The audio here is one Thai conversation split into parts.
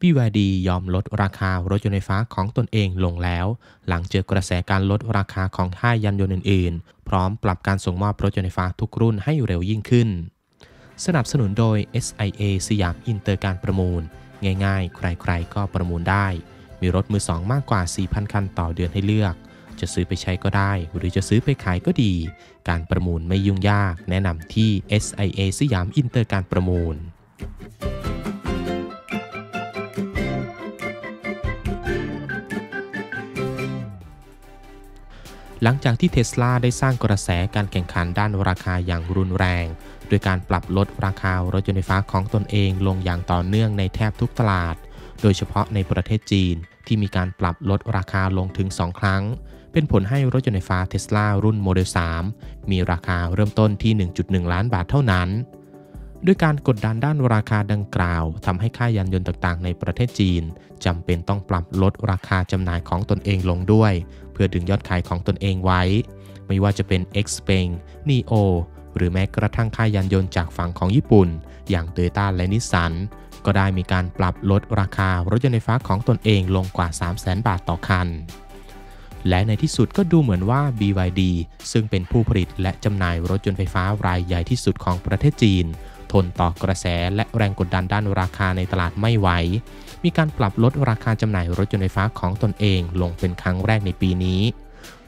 BYD ยอมลดราคารถยนต์ไฟฟ้าของตนเองลงแล้ว หลังเจอกระแสการลดราคาของค่ายยานยนต์อื่นๆ พร้อมปรับการส่งมอบรถยนต์ไฟฟ้าทุกรุ่นให้เร็วยิ่งขึ้น สนับสนุนโดย SIA สยามอินเตอร์การประมูล ง่ายๆ ใครๆ ก็ประมูลได้ มีรถมือสองมากกว่า 4,000 คันต่อเดือนให้เลือก จะซื้อไปใช้ก็ได้ หรือจะซื้อไปขายก็ดี การประมูลไม่ยุ่งยาก แนะนำที่ SIA สยามอินเตอร์การประมูล หลังจากที่เทสลาได้สร้างกระแสการแข่งขันด้านราคาอย่างรุนแรง โดยการปรับลดราคารถยนต์ไฟฟ้าของตนเองลงอย่างต่อเนื่องในแทบทุกตลาด โดยเฉพาะในประเทศจีนที่มีการปรับลดราคาลงถึง 2 ครั้ง เป็นผลให้รถยนต์ไฟฟ้าเทสลารุ่นโมเดล 3 มีราคาเริ่มต้นที่ 1.1 ล้านบาทเท่านั้น ด้วยการกดดันด้านราคาดังกล่าวทำให้ค่ายยานยนต์ต่างๆ ในประเทศจีนจำเป็นต้องปรับลดราคาจำหน่ายของตนเองลงด้วย เพื่อดึงยอดขายของตนเองไว้ ไม่ว่าจะเป็น Xpeng Neo หรือแม้กระทั่งค่ายยานยนต์จากฝั่งของญี่ปุ่น อย่าง Toyota และ Nissan ก็ได้มีการปรับลดราคารถยนต์ไฟฟ้าของตนเองลงกว่า 300,000 บาทต่อคัน และในที่สุดก็ดูเหมือนว่า BYD ซึ่งเป็นผู้ผลิตและจำหน่ายรถยนต์ไฟฟ้ารายใหญ่ที่สุดของประเทศจีน ทนต่อกระแสและแรงกดดันด้านราคาในตลาดไม่ไหว มีการปรับลดราคาจำหน่ายรถยนต์ไฟฟ้าของตนเองลงเป็นครั้งแรกในปีนี้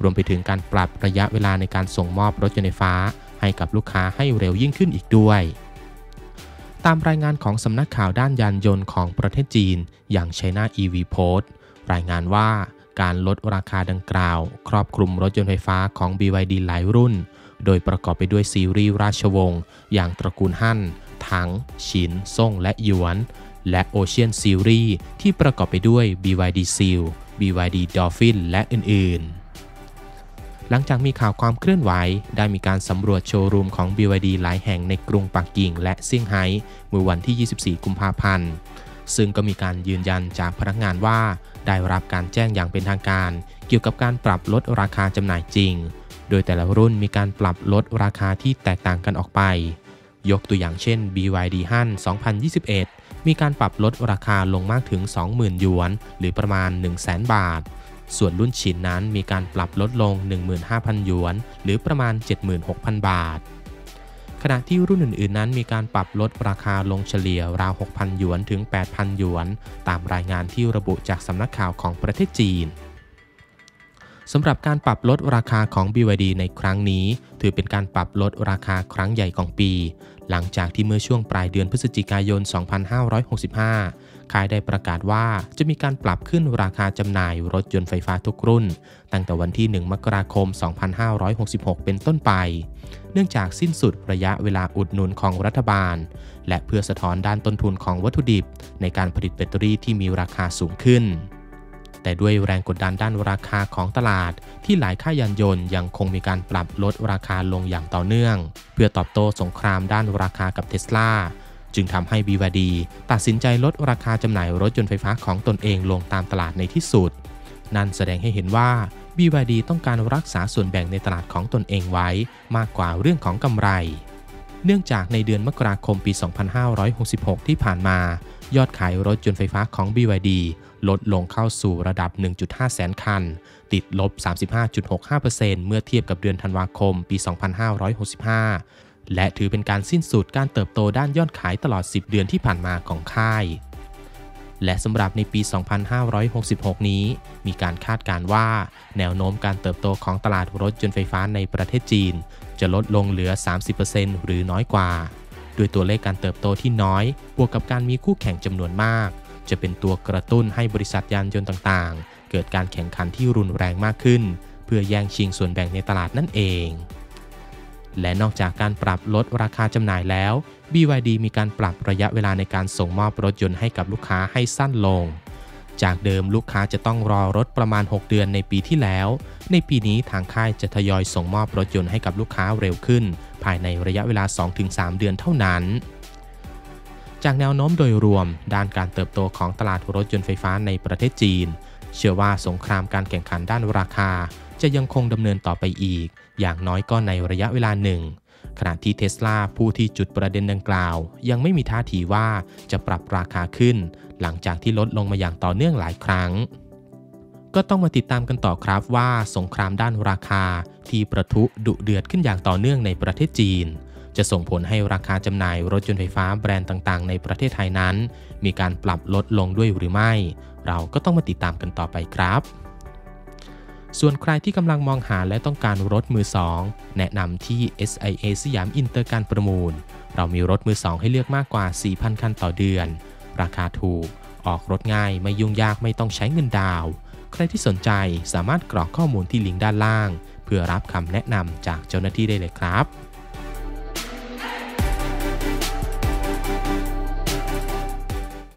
รวมไปถึงการปรับระยะเวลาในการส่งมอบรถยนต์ไฟฟ้า ให้กับลูกค้าให้เร็วยิ่งขึ้นอีกด้วย ตามรายงานของสำนักข่าวด้านยานยนต์ของประเทศจีน อย่าง China EV Post รายงานว่าการลดราคาดังกล่าว ครอบคลุมรถยนต์ไฟฟ้าของ BYD หลายรุ่น โดยประกอบไปด้วยซีรีส์ราชวงศ์อย่างตระกูลฮั่น ถัง ฉิน ซ่ง และหยวน และ Ocean Series ที่ประกอบไปด้วย BYD Seal BYD Dolphin และอื่น ๆหลังจากมีข่าวความเคลื่อนไหว ได้มีการสำรวจโชว์รูมของ BYD หลายแห่งในกรุงปักกิ่งและเซี่ยงไฮ้เมื่อวันที่ 24 กุมภาพันธ์ ซึ่งก็มีการยืนยันจากพนักงานว่า ได้รับการแจ้งอย่างเป็นทางการ เกี่ยวกับการปรับลดราคาจำหน่ายจริง โดยแต่ละรุ่นมีการปรับลดราคาที่แตกต่างกันออกไป ยกตัวอย่างเช่น BYD Han 2021 มีการปรับลดราคาลงมากถึง 20,000 หยวน หรือประมาณ 100,000 บาท ส่วนรุ่นฉินนั้นมีการปรับลดลง 15,000 หยวน หรือประมาณ 76,000 บาท ขณะที่รุ่นอื่นๆ นั้นมีการปรับลดราคาลงเฉลี่ยราว 6,000 หยวนถึง 8,000 หยวน ตามรายงานที่ระบุจากสำนักข่าวของประเทศจีน สำหรับการปรับลดราคาของ BYD ในครั้งนี้ ถือเป็นการปรับลดราคาครั้งใหญ่ของปี หลังจากที่เมื่อช่วงปลายเดือนพฤศจิกายน 2565 ค่ายได้ประกาศว่าจะมีการปรับขึ้นราคาจำหน่ายรถยนต์ไฟฟ้าทุกรุ่น ตั้งแต่วันที่ 1 มกราคม 2566 เป็นต้นไป เนื่องจากสิ้นสุดระยะเวลาอุดหนุนของรัฐบาล และเพื่อสะท้อนด้านต้นทุนของวัตถุดิบ ในการผลิตแบตเตอรี่ที่มีราคาสูงขึ้น แต่ด้วยแรงกดดันด้านราคาของตลาด ที่หลายค่ายยานยนต์ยังคงมีการปรับลดราคาลงอย่างต่อเนื่อง เพื่อตอบโต้สงครามด้านราคากับเทสลาจึงทำให้ BYD ตัดสินใจลดราคาจำหน่ายรถยนต์ไฟฟ้าของตนเองลงตามตลาดในที่สุด นั่นแสดงให้เห็นว่า BYD ต้องการรักษาส่วนแบ่งในตลาดของตนเองไว้ มากกว่าเรื่องของกำไร เนื่องจากในเดือนมกราคมปี 2566 ที่ผ่านมา ยอดขายรถยนต์ไฟฟ้าของ BYD ลดลงเข้าสู่ระดับ 1.5 แสนคัน ติดลบ 35.65%เมื่อเทียบกับเดือนธันวาคมปี 2565 และถือเป็นการสิ้นสุดการเติบโตด้านยอดขายตลอด 10 เดือนที่ผ่านมาของค่าย และสำหรับในปี 2566 นี้ มีการคาดการณ์ว่า แนวโน้มการเติบโตของตลาดรถยนต์ไฟฟ้าในประเทศจีน จะลดลงเหลือ 30%หรือน้อยกว่า ด้วยตัวเลขการเติบโตที่น้อย บวกกับการมีคู่แข่งจำนวนมาก จะเป็นตัวกระตุ้นให้บริษัทยานยนต์ต่างๆ เกิดการแข่งขันที่รุนแรงมากขึ้น เพื่อแย่งชิงส่วนแบ่งในตลาดนั่นเอง และนอกจากการปรับลดราคาจำหน่ายแล้ว BYD มีการปรับระยะเวลาในการส่งมอบรถยนต์ให้กับลูกค้าให้สั้นลง จากเดิมลูกค้าจะต้องรอรถประมาณ 6 เดือนในปีที่แล้ว ในปีนี้ทางค่ายจะทยอยส่งมอบรถยนต์ให้กับลูกค้าเร็วขึ้นายในระยะเวลา 2-3 เดือนเท่านั้น จากแนวโน้มโดยรวม ด้านการเติบโตของตลาดรถยนต์ไฟฟ้าในประเทศจีน เชื่อว่าสงครามการแข่งขันด้านราคา จะยังคงดำเนินต่อไปอีก อย่างน้อยก็ในระยะเวลาหนึ่งขณะที่เทสลาผู้ที่จุดประเด็นดังกล่าว ยังไม่มีท่าทีว่าจะปรับราคาขึ้น หลังจากที่ลดลงมาอย่างต่อเนื่องหลายครั้ง ก็ต้องมาติดตามกันต่อครับว่าสงครามด้านราคาที่ประทุดุเดือดขึ้นอย่างต่อเนื่องในประเทศจีน จะส่งผลให้ราคาจำหน่ายรถยนต์ไฟฟ้าแบรนด์ต่างๆ ในประเทศไทยนั้น มีการปรับลดลงด้วยหรือไม่ เราก็ต้องมาติดตามกันต่อไปครับส่วนใครที่กำลังมองหาและต้องการรถมือสองแนะนำที่ SIA สยามอินเตอร์การประมูล เรามีรถมือสองให้เลือกมากกว่า 4,000 คันต่อเดือน ราคาถูก ออกรถง่ายไม่ยุ่งยากไม่ต้องใช้เงินดาวน์ ใครที่สนใจสามารถกรอกข้อมูลที่ลิงก์ด้านล่าง เพื่อรับคำแนะนำจากเจ้าหน้าที่ได้เลยครับ